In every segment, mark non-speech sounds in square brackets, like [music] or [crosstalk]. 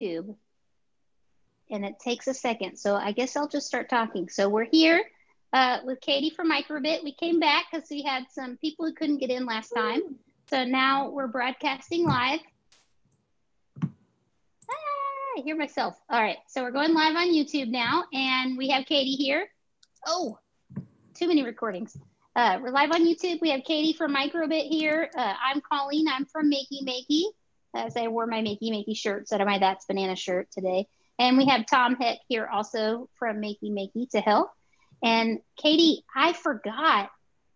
YouTube. And it takes a second. So I guess I'll just start talking. So we're here uh, with Katie from Microbit. We came back because we had some people who couldn't get in last time. So now we're broadcasting live. Ah, I hear myself. All right. So we're going live on YouTube now. And we have Katie here. Oh, too many recordings. Uh, we're live on YouTube. We have Katie from Microbit here. Uh, I'm Colleen. I'm from Makey Makey as I wore my Makey Makey shirt instead of my That's Banana shirt today. And we have Tom Heck here also from Makey Makey to help. And Katie, I forgot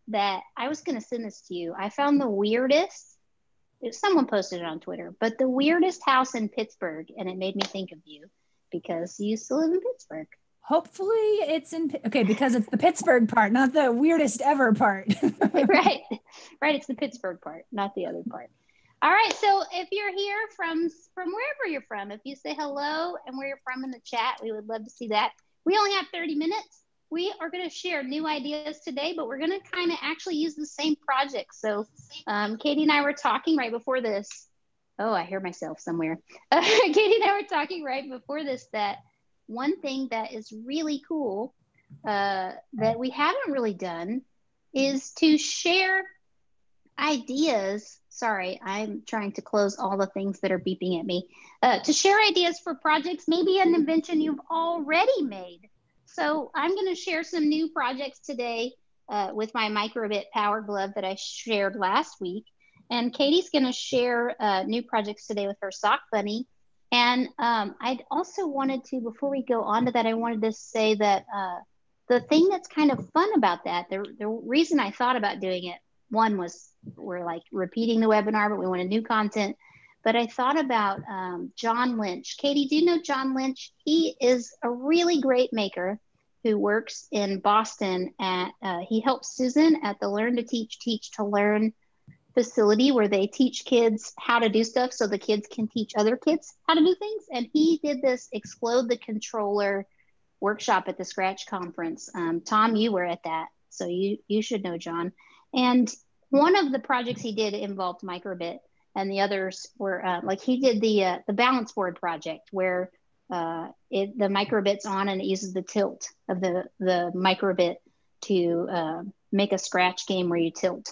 that I was going to send this to you. I found the weirdest, someone posted it on Twitter, but the weirdest house in Pittsburgh. And it made me think of you because you used to live in Pittsburgh. Hopefully it's in, okay, because it's the Pittsburgh part, not the weirdest ever part. [laughs] [laughs] right, right. It's the Pittsburgh part, not the other part. All right. So if you're here from from wherever you're from, if you say hello and where you're from in the chat, we would love to see that. We only have 30 minutes. We are going to share new ideas today, but we're going to kind of actually use the same project. So um, Katie and I were talking right before this. Oh, I hear myself somewhere. [laughs] Katie and I were talking right before this that one thing that is really cool uh, that we haven't really done is to share ideas sorry, I'm trying to close all the things that are beeping at me, uh, to share ideas for projects, maybe an invention you've already made. So I'm going to share some new projects today uh, with my microbit power glove that I shared last week. And Katie's going to share uh, new projects today with her sock bunny. And um, I'd also wanted to, before we go on to that, I wanted to say that uh, the thing that's kind of fun about that, the, the reason I thought about doing it one was we're like repeating the webinar, but we wanted new content. But I thought about um, John Lynch. Katie, do you know John Lynch? He is a really great maker who works in Boston. At uh, he helps Susan at the Learn to Teach, Teach to Learn facility where they teach kids how to do stuff so the kids can teach other kids how to do things. And he did this explode the controller workshop at the Scratch conference. Um, Tom, you were at that, so you you should know John. And one of the projects he did involved microbit, and the others were uh, like he did the uh, the balance board project where uh, it, the microbit's on and it uses the tilt of the the microbit to uh, make a scratch game where you tilt.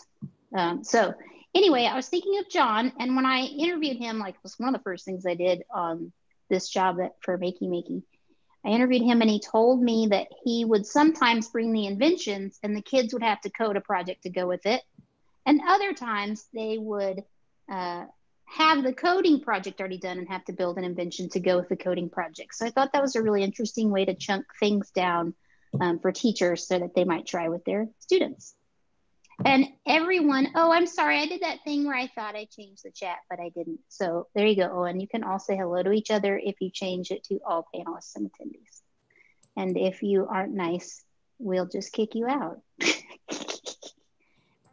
Um, so anyway, I was thinking of John, and when I interviewed him, like it was one of the first things I did on this job that for Makey Makey. I interviewed him and he told me that he would sometimes bring the inventions and the kids would have to code a project to go with it. And other times they would uh, have the coding project already done and have to build an invention to go with the coding project. So I thought that was a really interesting way to chunk things down um, for teachers so that they might try with their students. And everyone, oh, I'm sorry, I did that thing where I thought I changed the chat, but I didn't. So there you go, Owen. You can all say hello to each other if you change it to all panelists and attendees. And if you aren't nice, we'll just kick you out. [laughs]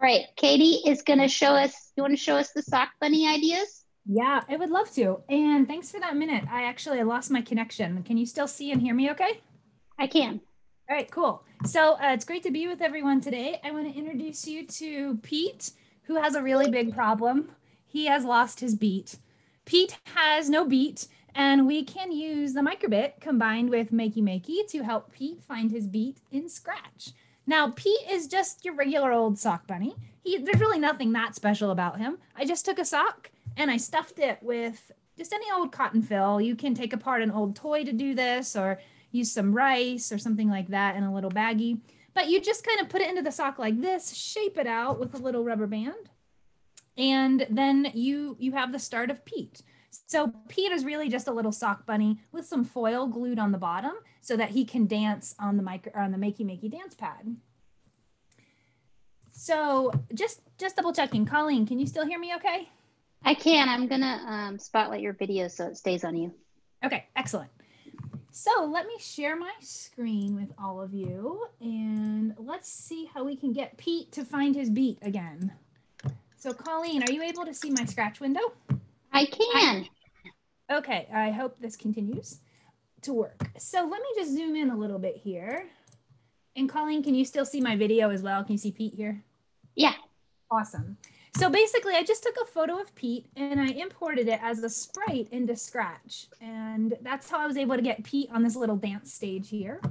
all right, Katie is going to show us, you want to show us the sock bunny ideas? Yeah, I would love to. And thanks for that minute. I actually lost my connection. Can you still see and hear me okay? I can. All right, cool. So uh, it's great to be with everyone today. I want to introduce you to Pete, who has a really big problem. He has lost his beat. Pete has no beat, and we can use the microbit combined with Makey Makey to help Pete find his beat in Scratch. Now, Pete is just your regular old sock bunny. He, there's really nothing that special about him. I just took a sock and I stuffed it with just any old cotton fill. You can take apart an old toy to do this, or use some rice or something like that in a little baggie. But you just kind of put it into the sock like this, shape it out with a little rubber band, and then you you have the start of Pete. So Pete is really just a little sock bunny with some foil glued on the bottom so that he can dance on the micro on the Makey Makey dance pad. So just just double checking, Colleen, can you still hear me okay? I can. I'm gonna um, spotlight your video so it stays on you. Okay, excellent. So let me share my screen with all of you and let's see how we can get Pete to find his beat again. So Colleen, are you able to see my scratch window? I can. Okay, I hope this continues to work. So let me just zoom in a little bit here. And Colleen, can you still see my video as well? Can you see Pete here? Yeah. Awesome. So basically, I just took a photo of Pete and I imported it as a sprite into Scratch. And that's how I was able to get Pete on this little dance stage here.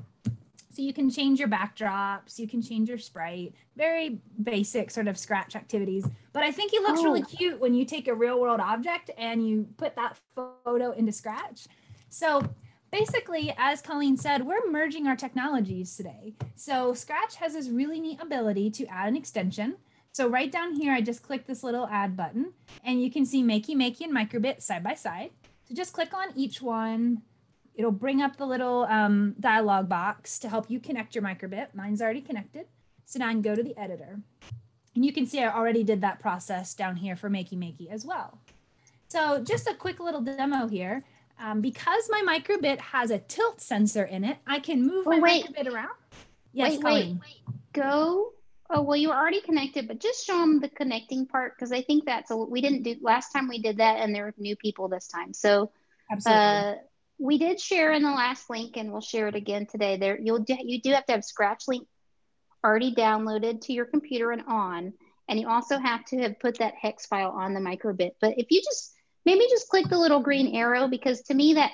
So you can change your backdrops, you can change your sprite, very basic sort of Scratch activities. But I think he looks oh. really cute when you take a real world object and you put that photo into Scratch. So basically, as Colleen said, we're merging our technologies today. So Scratch has this really neat ability to add an extension. So right down here, I just click this little add button and you can see Makey Makey and Microbit side by side. So just click on each one, it'll bring up the little um, dialog box to help you connect your microbit. Mine's already connected. So now I can go to the editor. And you can see I already did that process down here for Makey Makey as well. So just a quick little demo here. Um, because my microbit has a tilt sensor in it, I can move my wait. microbit around. Yes, wait, Colleen. wait, go. Oh, well, you were already connected, but just show them the connecting part because I think that's a, we didn't do last time we did that, and there were new people this time. So, Absolutely. Uh, we did share in the last link and we'll share it again today. There you'll do, you do have to have scratch link already downloaded to your computer and on and you also have to have put that hex file on the microbit. But if you just maybe just click the little green arrow because to me that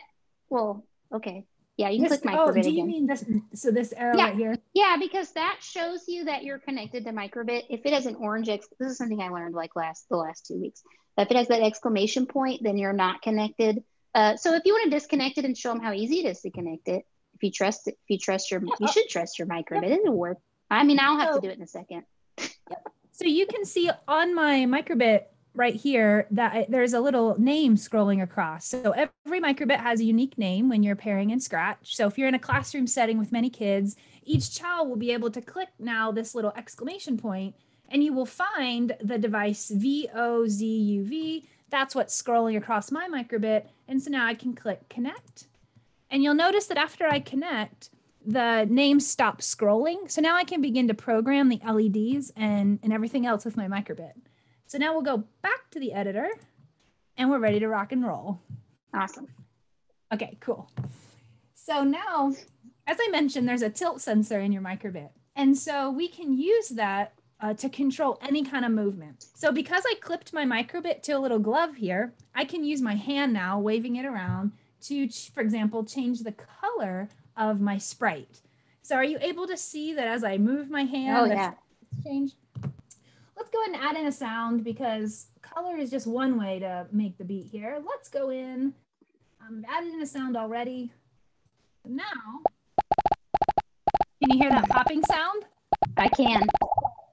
well okay. Yeah you can this, click oh, microbit oh, do you again. mean this so this arrow yeah. right here? Yeah because that shows you that you're connected to microbit. If it has an orange ex- this is something i learned like last the last two weeks. If it has that exclamation point then you're not connected uh, so if you want to disconnect it and show them how easy it is to connect it, if you trust it, if you trust your, you should trust your microbit. It'll work. I mean, I'll have to do it in a second. so you can see on my microbit right here that I, there's a little name scrolling across. So every microbit has a unique name when you're pairing in Scratch. So if you're in a classroom setting with many kids, each child will be able to click now this little exclamation point and you will find the device VOZUV that's what's scrolling across my microbit. And so now I can click connect. And you'll notice that after I connect, the name stops scrolling. So now I can begin to program the LEDs and, and everything else with my microbit. So now we'll go back to the editor and we're ready to rock and roll. Awesome. Okay, cool. So now, as I mentioned, there's a tilt sensor in your microbit. And so we can use that uh, to control any kind of movement. So because I clipped my microbit to a little glove here, I can use my hand now, waving it around to, for example, change the color of my sprite. So are you able to see that as I move my hand, oh, yeah. change? Let's go ahead and add in a sound because color is just one way to make the beat here. Let's go in. I'm added in a sound already. Now, can you hear that popping sound? I can.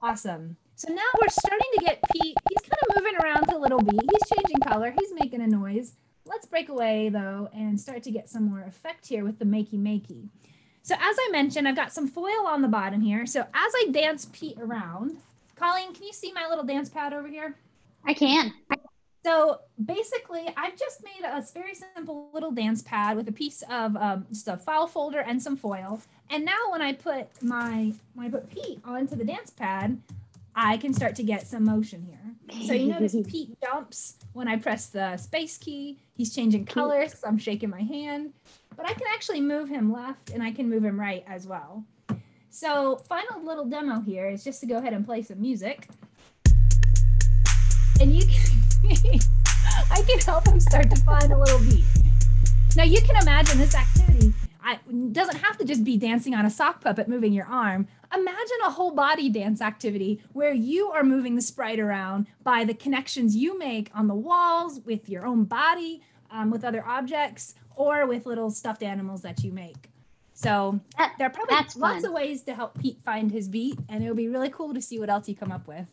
Awesome. So now we're starting to get Pete. He's kind of moving around to Little B. He's changing color. He's making a noise. Let's break away though and start to get some more effect here with the makey makey. So as I mentioned, I've got some foil on the bottom here. So as I dance Pete around, Colleen, can you see my little dance pad over here? I can. So basically, I've just made a very simple little dance pad with a piece of um, just a file folder and some foil. And now when I put my when I put Pete onto the dance pad, I can start to get some motion here. So you notice [laughs] Pete jumps when I press the space key. He's changing colors because I'm shaking my hand. But I can actually move him left and I can move him right as well. So final little demo here is just to go ahead and play some music. And you can [laughs] I can help him start to find a little beat. Now you can imagine this activity I, doesn't have to just be dancing on a sock puppet moving your arm. Imagine a whole body dance activity where you are moving the sprite around by the connections you make on the walls with your own body, um, with other objects, or with little stuffed animals that you make. So that, there are probably lots fun. of ways to help Pete find his beat, and it'll be really cool to see what else you come up with.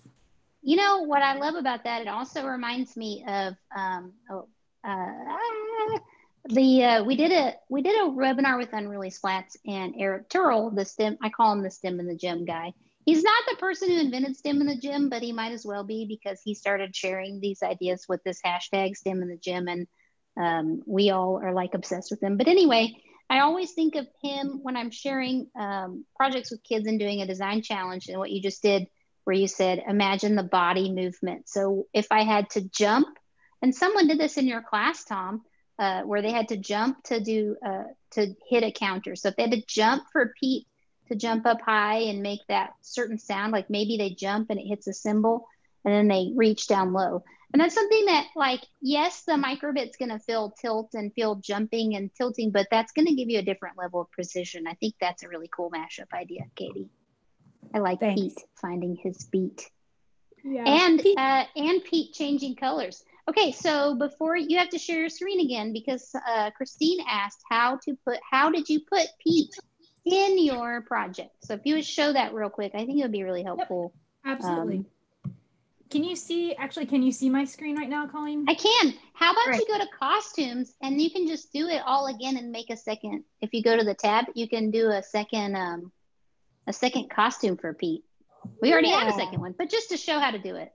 You know what I love about that? It also reminds me of um, oh, uh, the uh, we did a we did a webinar with Unruly Splats and Eric Turrell, the STEM. I call him the STEM in the gym guy. He's not the person who invented STEM in the gym, but he might as well be because he started sharing these ideas with this hashtag STEM in the gym, and um, we all are like obsessed with him. But anyway, I always think of him when I'm sharing um, projects with kids and doing a design challenge, and what you just did where you said, imagine the body movement. So if I had to jump, and someone did this in your class, Tom, uh, where they had to jump to do uh, to hit a counter. So if they had to jump for Pete to jump up high and make that certain sound, like maybe they jump and it hits a cymbal, and then they reach down low. And that's something that, like, yes, the microbit's going to feel tilt and feel jumping and tilting, but that's going to give you a different level of precision. I think that's a really cool mashup idea, Katie. I like Thanks. Pete finding his beat Yeah. and Pete- uh, and Pete changing colors. Okay, so before you have to share your screen again because uh, Christine asked how to put how did you put Pete in your project? So if you would show that real quick, I think it would be really helpful. Absolutely. um, can you see, actually, can you see my screen right now, Colleen? I can. How about Right. you go to costumes and you can just do it all again and make a second. If you go to the tab, you can do a second um a second costume for Pete. We already have a second one, but just to show how to do it.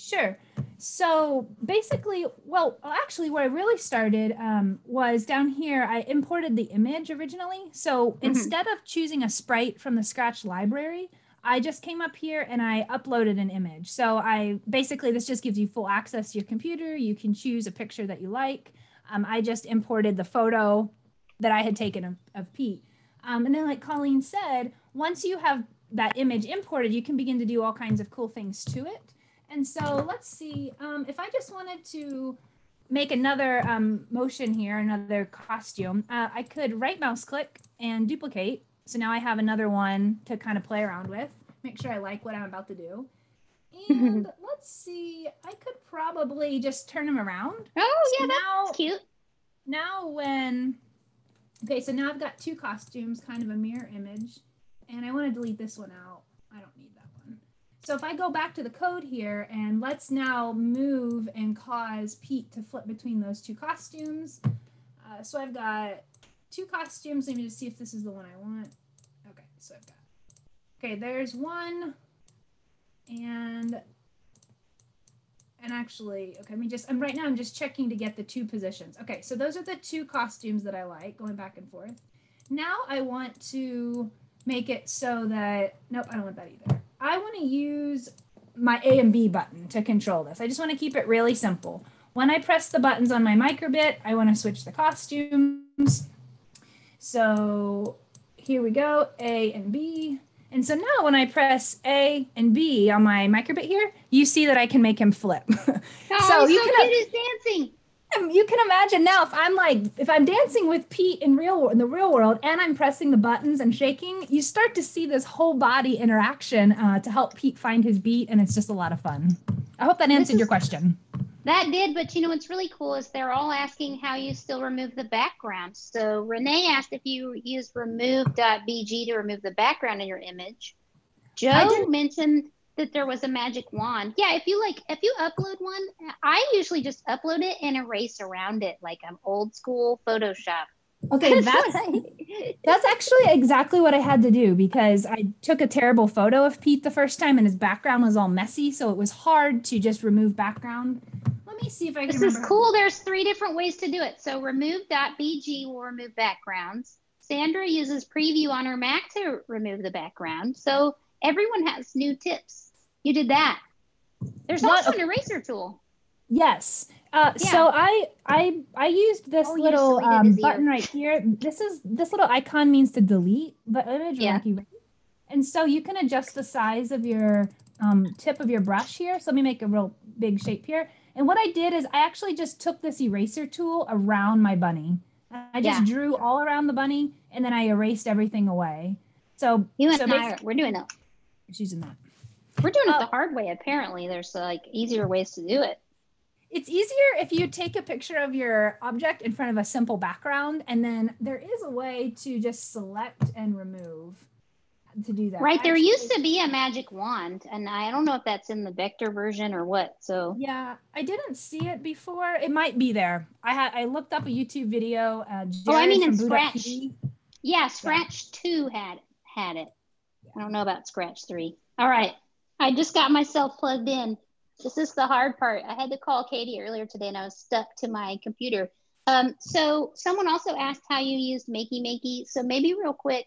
Sure. So basically, well, actually, where I really started um, was down here. I imported the image originally. So instead of choosing a sprite from the Scratch library, I just came up here and I uploaded an image. So I basically, this just gives you full access to your computer. You can choose a picture that you like. Um, I just imported the photo that I had taken of, of Pete. Um, and then, like Colleen said, once you have that image imported, you can begin to do all kinds of cool things to it. And so let's see um, if I just wanted to make another um, motion here, another costume, uh, I could right mouse click and duplicate. So now I have another one to kind of play around with, make sure I like what I'm about to do. And [laughs] let's see, I could probably just turn them around. Oh So yeah, now, that's cute. now when, okay, so now I've got two costumes, kind of a mirror image, and I want to delete this one out. I don't need. So if I go back to the code here and let's now move and cause Pete to flip between those two costumes. Uh, so I've got two costumes. Let me just see if this is the one I want. Okay, so I've got, okay, there's one and and actually, okay, let me just, I'm right now, I'm just checking to get the two positions. Okay, so those are the two costumes that I like going back and forth. Now I want to make it so that, nope, I don't want that either. I want to use my A and B button to control this. I just want to keep it really simple. When I press the buttons on my microbit, I want to switch the costumes. So here we go, A and B. And so now when I press A and B on my microbit here, you see that I can make him flip. [laughs] Oh, So you you can- cute dancing. Um, you can imagine now if I'm like if I'm dancing with Pete in real in the real world and I'm pressing the buttons and shaking, you start to see this whole body interaction uh, to help Pete find his beat, and it's just a lot of fun. I hope that answered your question. That did, but you know what's really cool is they're all asking how you still remove the background. So Renee asked if you use remove.bg to remove the background in your image. Joe mentioned that there was a magic wand. Yeah, if you like, if you upload one, I usually just upload it and erase around it like I'm old school Photoshop. Okay, [laughs] that's that's actually exactly what I had to do because I took a terrible photo of Pete the first time and his background was all messy, so it was hard to just remove background. Let me see if I can This is cool. There's three different ways to do it. So remove.bg will remove backgrounds. Sandra uses preview on her Mac to remove the background. So everyone has new tips. You did that. There's Not- also an eraser tool. Yes. Uh, Yeah. So I I I used this Oh, little um, button right here. This is this little icon means to delete the image. Yeah. And so you can adjust the size of your um, tip of your brush here. So let me make a real big shape here. And what I did is I actually just took this eraser tool around my bunny. I just Yeah. drew all around the bunny and then I erased everything away. So You and so I, are, we're doing that. She's using that. We're doing it the hard way. Apparently, there's like easier ways to do it. It's easier if you take a picture of your object in front of a simple background, and then there is a way to just select and remove to do that. Right. There Actually- used to be a magic wand, and I don't know if that's in the vector version or what. So Yeah, I didn't see it before. It might be there. I had I looked up a YouTube video. Uh, Oh, I mean in Scratch. Yeah, Scratch 2 had had it. I don't know about Scratch 3. All right. I just got myself plugged in. This is the hard part. I had to call Katie earlier today and I was stuck to my computer. Um, so someone also asked how you used Makey Makey. So maybe real quick,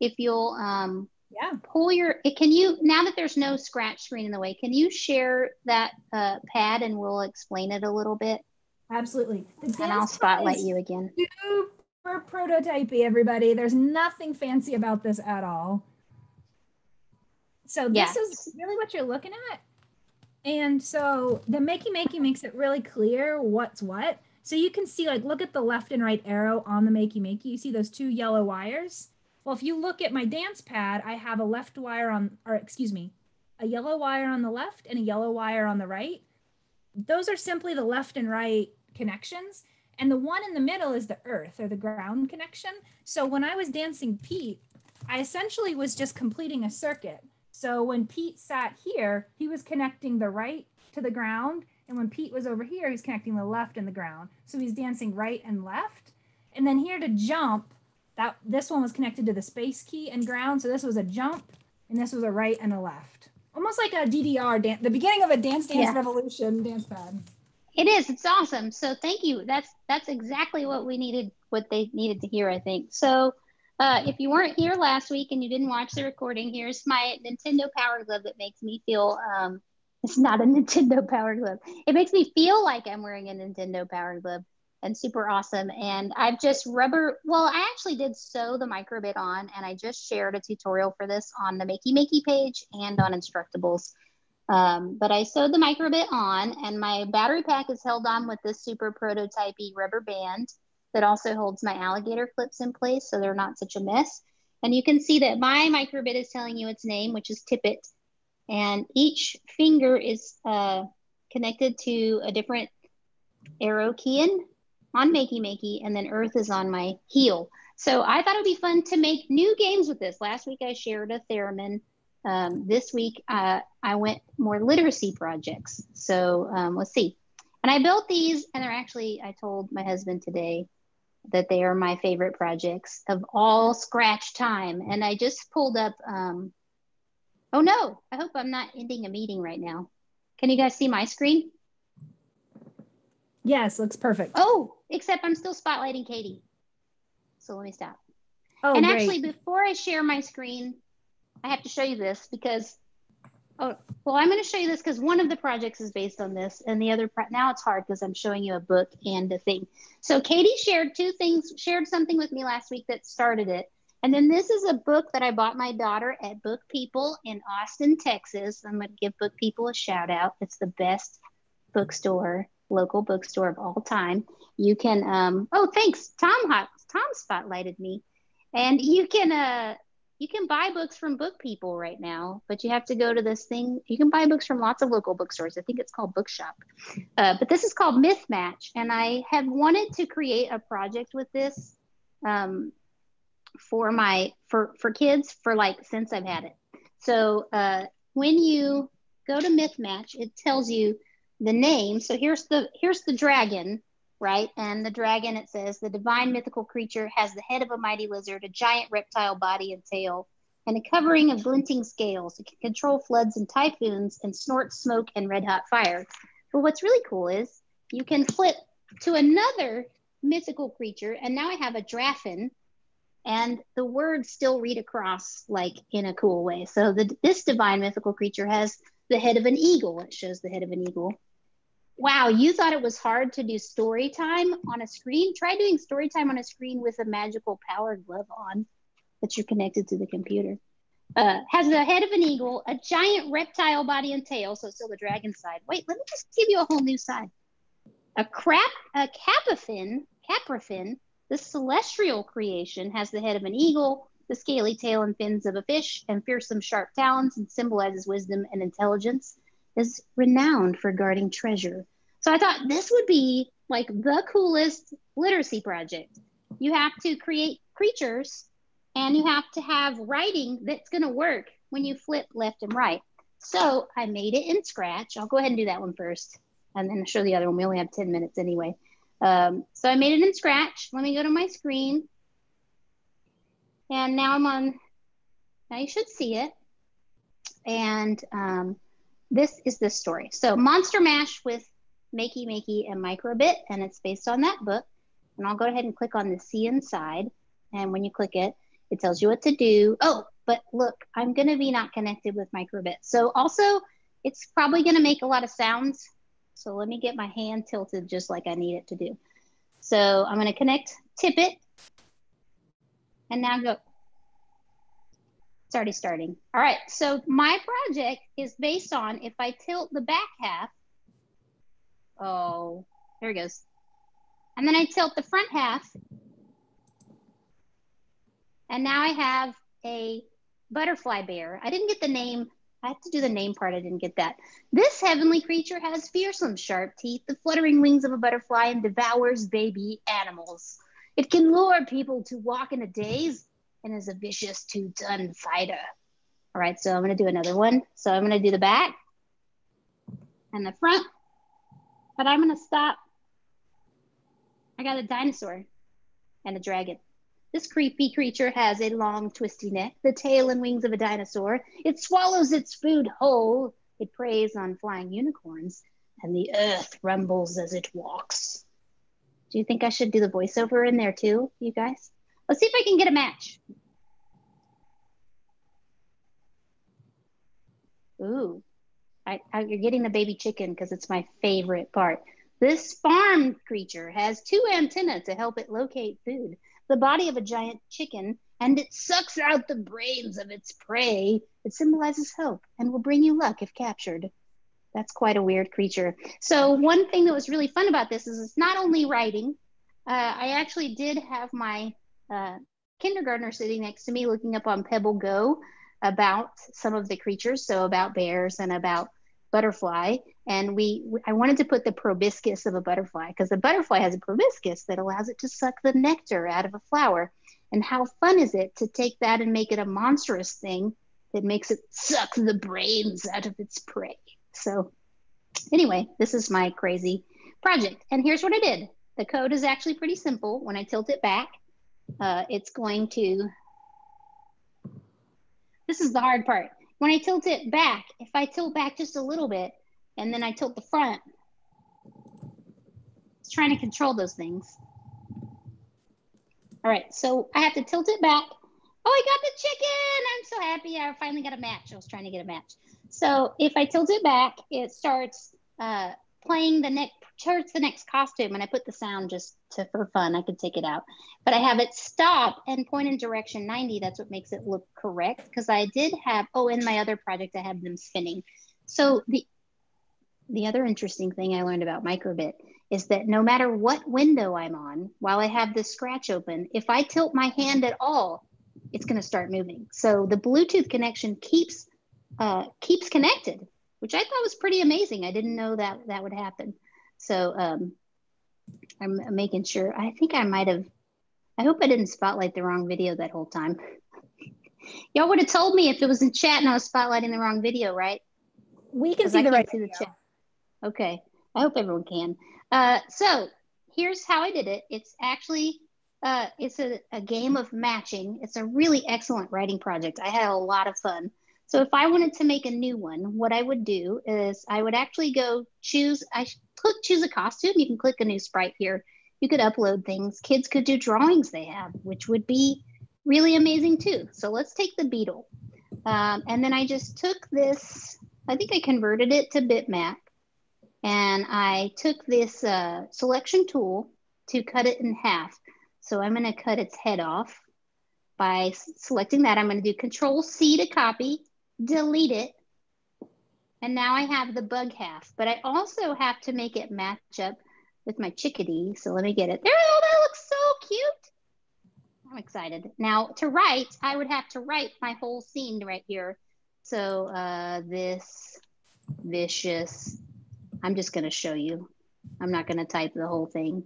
if you'll um, Yeah. pull your, can you, now that there's no scratch screen in the way, can you share that uh, pad and we'll explain it a little bit? Absolutely. And I'll spotlight you again. Super prototypey, everybody. There's nothing fancy about this at all. So this Yeah. is really what you're looking at. And so the Makey Makey makes it really clear what's what. So you can see, like, look at the left and right arrow on the Makey Makey. You see those two yellow wires? Well, if you look at my dance pad, I have a left wire on, or excuse me, a yellow wire on the left and a yellow wire on the right. Those are simply the left and right connections. And the one in the middle is the earth or the ground connection. So when I was dancing Pete, I essentially was just completing a circuit. So when Pete sat here, he was connecting the right to the ground. And when Pete was over here, he's connecting the left and the ground. So he's dancing right and left. And then here to jump, that this one was connected to the space key and ground. So this was a jump and this was a right and a left. Almost like a DDR dance, the beginning of a dance dance yeah. revolution dance pad. It is. It's awesome. So thank you. That's that's exactly what we needed, what they needed to hear, I think. So uh, if you weren't here last week and you didn't watch the recording, here's my Nintendo Power Glove that makes me feel um, [laughs] it's not a Nintendo Power Glove. It makes me feel like I'm wearing a Nintendo Power Glove and super awesome. And I've just rubber, well, I actually did sew the microbit on and I just shared a tutorial for this on the Makey Makey page and on Instructables. Um, but I sewed the microbit on and my battery pack is held on with this super prototypey rubber band that also holds my alligator clips in place so they're not such a mess. And you can see that my microbit is telling you its name, which is Tippet. And each finger is uh, connected to a different arrow key on Makey Makey, and then Earth is on my heel. So I thought it'd be fun to make new games with this. Last week I shared a theremin. Um, this week uh, I went more literacy projects. So um, let's see. And I built these, and they're actually, I told my husband today that they are my favorite projects of all scratch time. And I just pulled up, um, oh no, I hope I'm not ending a meeting right now. Can you guys see my screen? Yes, looks perfect. Oh, except I'm still spotlighting Katie. So let me stop. Oh, and great. actually, before I share my screen, I have to show you this because Oh, well, I'm going to show you this because one of the projects is based on this, and the other now it's hard because I'm showing you a book and a thing. So Katie shared two things, shared something with me last week that started it, and then this is a book that I bought my daughter at Book People in Austin, Texas. I'm going to give Book People a shout out. It's the best bookstore, local bookstore of all time. You can, um, oh, thanks, Tom. Hot, Tom spotlighted me, and you can uh, you can buy books from book people right now but you have to go to this thing you can buy books from lots of local bookstores. I think it's called bookshop. Uh, but this is called myth match and i have wanted to create a project with this um, for my for for kids for like since i've had it. So uh, when you go to myth match it tells you the name. So here's the here's the dragon right? And the dragon, it says, the divine mythical creature has the head of a mighty lizard, a giant reptile body and tail, and a covering of glinting scales. It can control floods and typhoons and snort smoke and red hot fire. But what's really cool is you can flip to another mythical creature, and now I have a draffin, and the words still read across like in a cool way. So the, this divine mythical creature has the head of an eagle. It shows the head of an eagle wow, you thought it was hard to do story time on a screen? Try doing story time on a screen with a magical power glove on that you're connected to the computer. Uh, has the head of an eagle, a giant reptile body and tail, so still the dragon side. Wait, let me just give you a whole new side. A crap, a capifin, caprafin, the celestial creation has the head of an eagle, the scaly tail and fins of a fish, and fearsome sharp talons, and symbolizes wisdom and intelligence. Is renowned for guarding treasure. So I thought this would be like the coolest literacy project. You have to create creatures and you have to have writing that's going to work when you flip left and right. So I made it in Scratch. I'll go ahead and do that one first and then show the other one. We only have 10 minutes anyway. Um, so I made it in Scratch. Let me go to my screen. And now I'm on, now you should see it. And um, this is this story. So Monster Mash with Makey Makey and Microbit, and it's based on that book. And I'll go ahead and click on the See Inside. And when you click it, it tells you what to do. Oh, but look, I'm going to be not connected with Microbit. So also, it's probably going to make a lot of sounds. So let me get my hand tilted just like I need it to do. So I'm going to connect Tippet. And now go. It's already starting. All right, so my project is based on if I tilt the back half. Oh, there it goes. And then I tilt the front half. And now I have a butterfly bear. I didn't get the name. I have to do the name part. I didn't get that. This heavenly creature has fearsome sharp teeth, the fluttering wings of a butterfly, and devours baby animals. It can lure people to walk in a daze and is a vicious two-ton fighter. All right, so I'm gonna do another one. So I'm gonna do the back and the front, but I'm gonna stop. I got a dinosaur and a dragon. This creepy creature has a long, twisty neck, the tail and wings of a dinosaur. It swallows its food whole. It preys on flying unicorns, and the earth rumbles as it walks. Do you think I should do the voiceover in there too, you guys? Let's see if I can get a match. Ooh, I, I, you're getting the baby chicken because it's my favorite part. This farm creature has two antennae to help it locate food, the body of a giant chicken, and it sucks out the brains of its prey. It symbolizes hope and will bring you luck if captured. That's quite a weird creature. So, one thing that was really fun about this is it's not only writing, uh, I actually did have my uh, kindergartner sitting next to me looking up on Pebble Go about some of the creatures, so about bears and about butterfly. And we, I wanted to put the proboscis of a butterfly because the butterfly has a proboscis that allows it to suck the nectar out of a flower. And how fun is it to take that and make it a monstrous thing that makes it suck the brains out of its prey? So, anyway, this is my crazy project. And here's what I did the code is actually pretty simple. When I tilt it back, uh, it's going to, this is the hard part. When I tilt it back, if I tilt back just a little bit and then I tilt the front, it's trying to control those things. All right, so I have to tilt it back. Oh, I got the chicken. I'm so happy. I finally got a match. I was trying to get a match. So if I tilt it back, it starts uh, playing the next towards the next costume and I put the sound just to for fun. I could take it out. But I have it stop and point in direction 90. That's what makes it look correct. Because I did have oh in my other project I have them spinning. So the the other interesting thing I learned about microbit is that no matter what window I'm on, while I have this scratch open, if I tilt my hand at all, it's going to start moving. So the Bluetooth connection keeps uh, keeps connected, which I thought was pretty amazing. I didn't know that that would happen. So um, I'm making sure. I think I might have. I hope I didn't spotlight the wrong video that whole time. [laughs] Y'all would have told me if it was in chat and I was spotlighting the wrong video, right? We can see I the right see the chat. Okay, I hope everyone can. Uh, so here's how I did it. It's actually uh, it's a, a game of matching. It's a really excellent writing project. I had a lot of fun. So if I wanted to make a new one, what I would do is I would actually go choose, I click choose a costume. You can click a new sprite here. You could upload things. Kids could do drawings they have, which would be really amazing too. So let's take the beetle. Um, and then I just took this, I think I converted it to bitmap. And I took this uh, selection tool to cut it in half. So I'm going to cut its head off by selecting that. I'm going to do Control C to copy, delete it. And now I have the bug half, but I also have to make it match up with my chickadee. So let me get it. There, oh, that looks so cute. I'm excited. Now to write, I would have to write my whole scene right here. So uh, this vicious, I'm just gonna show you. I'm not gonna type the whole thing.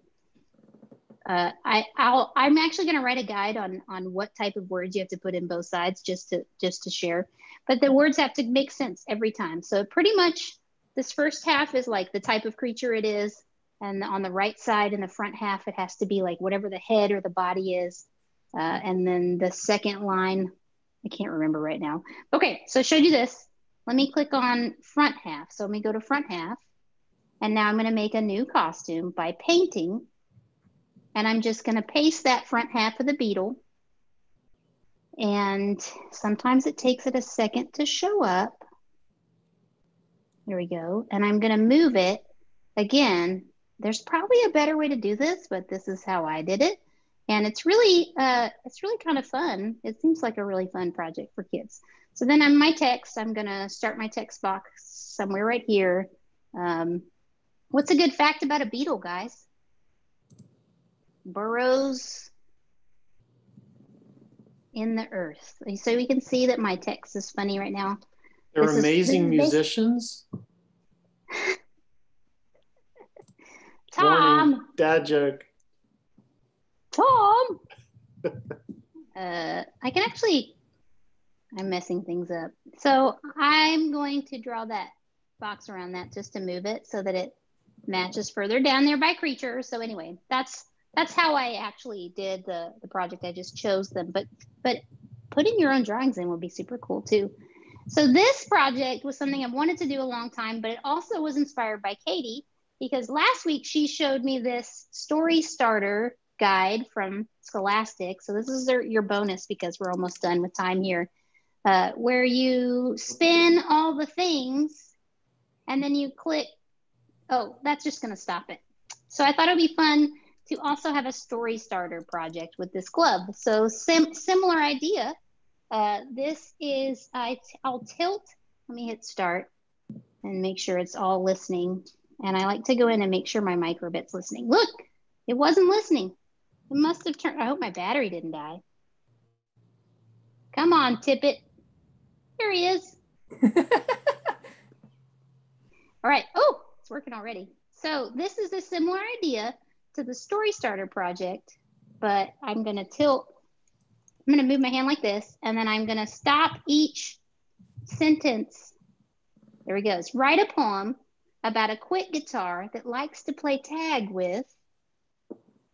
Uh, I, I'll, I'm actually going to write a guide on on what type of words you have to put in both sides, just to just to share. But the words have to make sense every time. So pretty much, this first half is like the type of creature it is, and on the right side in the front half, it has to be like whatever the head or the body is. Uh, and then the second line, I can't remember right now. Okay, so I showed you this. Let me click on front half. So let me go to front half. And now I'm going to make a new costume by painting and I'm just going to paste that front half of the beetle. And sometimes it takes it a second to show up. There we go. And I'm going to move it again. There's probably a better way to do this, but this is how I did it. and it's really uh, it's really kind of fun. It seems like a really fun project for kids. So then on my text, I'm gonna start my text box somewhere right here. Um, what's a good fact about a beetle, guys? Burrows in the earth. So we can see that my text is funny right now. They're this amazing is, [laughs] musicians. [laughs] Tom. Warning, dad joke. Tom. [laughs] uh, I can actually. I'm messing things up. So I'm going to draw that box around that just to move it so that it matches further down there by creature. So anyway, that's that's how I actually did the the project. I just chose them, but but putting your own drawings in would be super cool too. So this project was something I've wanted to do a long time, but it also was inspired by Katie because last week she showed me this story starter guide from Scholastic. So this is your bonus because we're almost done with time here, uh, where you spin all the things and then you click. Oh, that's just going to stop it. So I thought it'd be fun to also have a story starter project with this club. So sim- similar idea. Uh, this is, I t- I'll tilt, let me hit start and make sure it's all listening. And I like to go in and make sure my microbit's listening. Look, it wasn't listening. It must have turned, I hope my battery didn't die. Come on, Tippet. Here he is. [laughs] all right. Oh, it's working already. So this is a similar idea to the story starter project, but I'm going to tilt. I'm going to move my hand like this, and then I'm going to stop each sentence. There he goes. Write a poem about a quick guitar that likes to play tag with.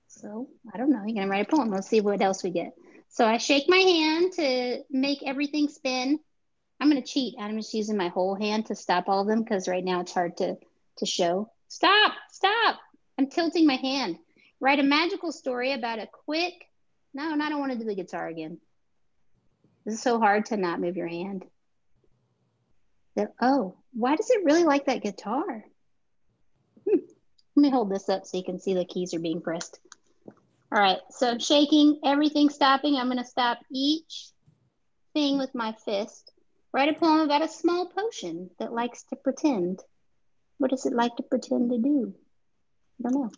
So I don't know. You're to write a poem. Let's see what else we get. So I shake my hand to make everything spin. I'm going to cheat. I'm just using my whole hand to stop all of them because right now it's hard to, to show. Stop, stop. I'm tilting my hand. Write a magical story about a quick. No, and I don't want to do the guitar again. This is so hard to not move your hand. That, oh, why does it really like that guitar? Hmm. Let me hold this up so you can see the keys are being pressed. All right, so I'm shaking, everything stopping. I'm going to stop each thing with my fist. Write a poem about a small potion that likes to pretend. What does it like to pretend to do? I don't know.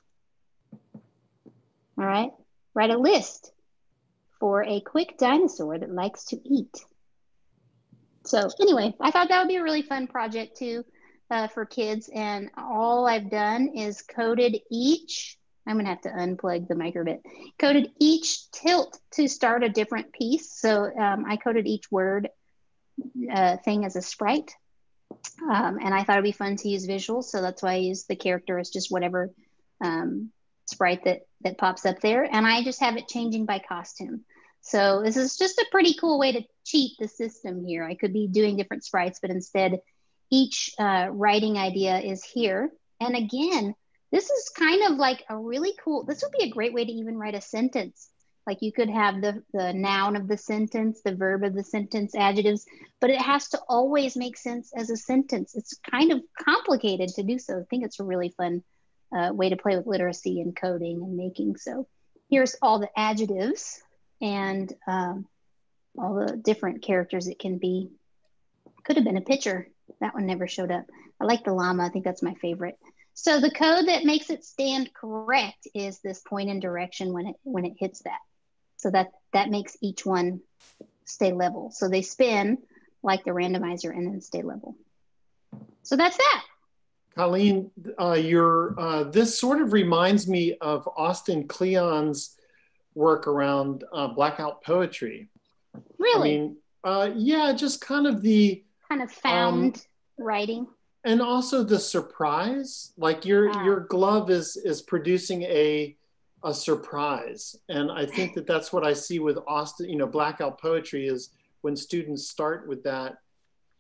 All right. Write a list for a quick dinosaur that likes to eat. So anyway, I thought that would be a really fun project too uh, for kids. And all I've done is coded each. I'm gonna have to unplug the microbit. Coded each tilt to start a different piece. So um, I coded each word uh, thing as a sprite. Um, and I thought it'd be fun to use visuals. So that's why I used the character as just whatever um, sprite that, that pops up there. And I just have it changing by costume. So this is just a pretty cool way to cheat the system here. I could be doing different sprites, but instead each uh, writing idea is here. And again, this is kind of like a really cool, this would be a great way to even write a sentence. Like you could have the, the noun of the sentence, the verb of the sentence, adjectives, but it has to always make sense as a sentence. It's kind of complicated to do so. I think it's a really fun uh, way to play with literacy and coding and making. So here's all the adjectives and um, all the different characters it can be. Could have been a picture. That one never showed up. I like the llama. I think that's my favorite. So the code that makes it stand correct is this point in direction when it when it hits that. So that that makes each one stay level. So they spin like the randomizer and then stay level. So that's that. Colleen, uh, your uh, this sort of reminds me of Austin Kleon's work around uh, blackout poetry. Really? I mean, uh, yeah, just kind of the kind of found um, writing, and also the surprise. Like your ah. your glove is is producing a a surprise, and I think that that's what I see with Austin. You know, blackout poetry is when students start with that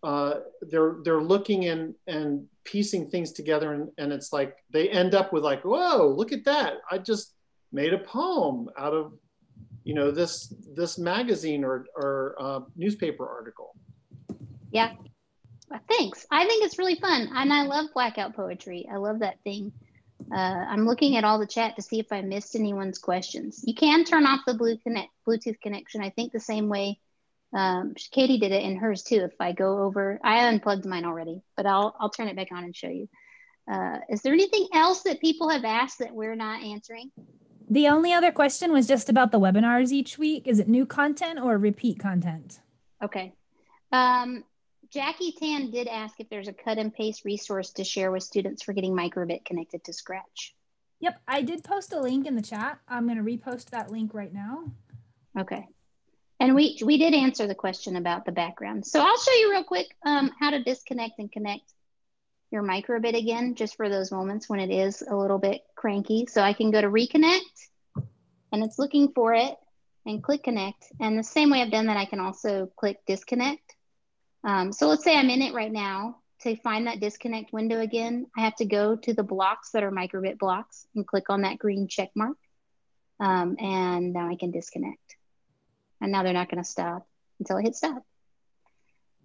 uh, they're they're looking and and piecing things together and, and it's like they end up with like whoa look at that. I just made a poem out of you know this this magazine or or uh, newspaper article. Yeah. Thanks. I think it's really fun and i love blackout poetry. I love that thing. Uh, I'm looking at all the chat to see if I missed anyone's questions. You can turn off the blue connect, Bluetooth connection. I think the same way um, Katie did it in hers too. If I go over, I unplugged mine already, but I'll, I'll turn it back on and show you. Uh, is there anything else that people have asked that we're not answering? The only other question was just about the webinars each week. Is it new content or repeat content? Okay. Um, Jackie Tan did ask if there's a cut and paste resource to share with students for getting microbit connected to Scratch. Yep, I did post a link in the chat. I'm going to repost that link right now. Okay. And we we did answer the question about the background. So I'll show you real quick um, how to disconnect and connect your microbit again, just for those moments when it is a little bit cranky. So I can go to reconnect and it's looking for it and click connect. And the same way I've done that, I can also click disconnect. Um, so let's say I'm in it right now. To find that disconnect window again, I have to go to the blocks that are microbit blocks and click on that green check mark. Um, and now I can disconnect. And now they're not going to stop until I hit stop.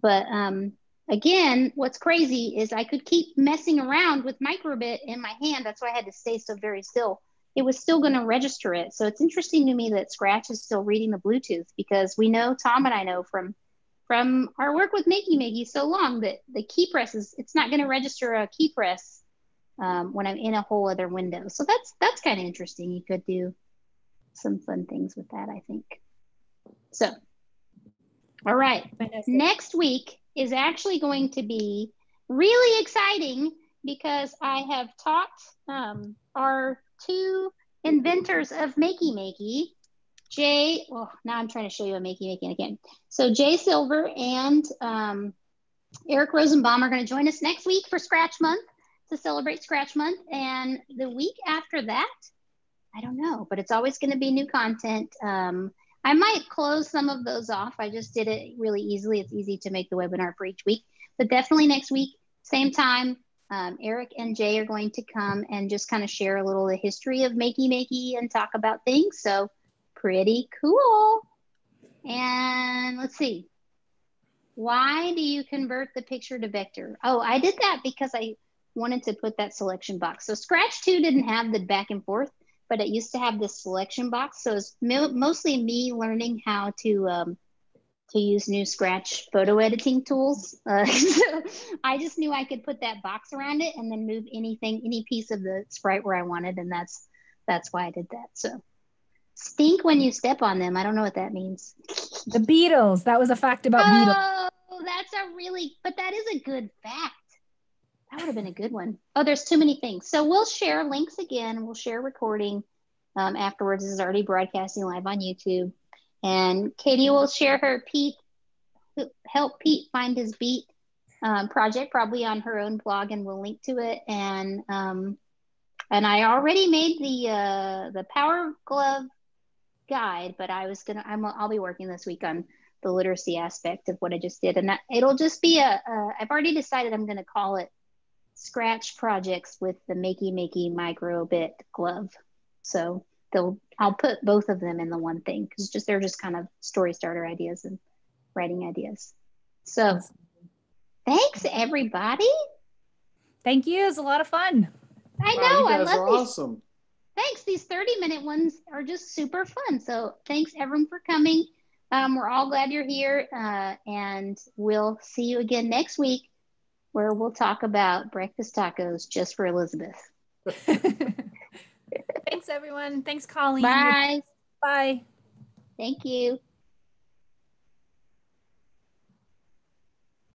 But um, again, what's crazy is I could keep messing around with microbit in my hand. That's why I had to stay so very still. It was still going to register it. So it's interesting to me that Scratch is still reading the Bluetooth because we know, Tom and I know from from our work with Makey Makey so long that the key press is it's not going to register a key press um, when I'm in a whole other window. So that's that's kind of interesting. You could do some fun things with that, I think. So, all right, next week is actually going to be really exciting because I have taught um, our two inventors of Makey Makey Jay, well, now I'm trying to show you a Makey Makey again. So Jay Silver and um, Eric Rosenbaum are going to join us next week for Scratch Month to celebrate Scratch Month. And the week after that, I don't know, but it's always going to be new content. Um, I might close some of those off. I just did it really easily. It's easy to make the webinar for each week, but definitely next week, same time, um, Eric and Jay are going to come and just kind of share a little the history of Makey Makey and talk about things. So pretty cool. And let's see. Why do you convert the picture to vector? Oh, I did that because I wanted to put that selection box. So Scratch 2 didn't have the back and forth, but it used to have this selection box. So it's mostly me learning how to um, to use new Scratch photo editing tools. Uh, [laughs] I just knew I could put that box around it and then move anything, any piece of the sprite where I wanted, and that's that's why I did that. So stink when you step on them. I don't know what that means. The Beatles. That was a fact about oh, Beatles. Oh, that's a really, but that is a good fact. That would have been a good one. Oh, there's too many things. So we'll share links again. We'll share recording um, afterwards. This is already broadcasting live on YouTube. And Katie will share her Pete, help Pete find his beat um, project, probably on her own blog, and we'll link to it. And um, and I already made the uh, the Power Glove guide, but I was gonna I'm I'll be working this week on the literacy aspect of what I just did, and that, it'll just be a. a I've already decided I'm gonna call it Scratch Projects with the Makey Makey Micro Bit Glove. So they'll I'll put both of them in the one thing because just they're just kind of story starter ideas and writing ideas. So thanks everybody. Thank you. It was a lot of fun. I know. Wow, I love these. Awesome thanks. These 30 minute ones are just super fun. So thanks everyone for coming. Um, we're all glad you're here. Uh, and we'll see you again next week where we'll talk about breakfast tacos just for Elizabeth. [laughs] Thanks, everyone. Thanks, Colleen. Bye. Bye. Thank you.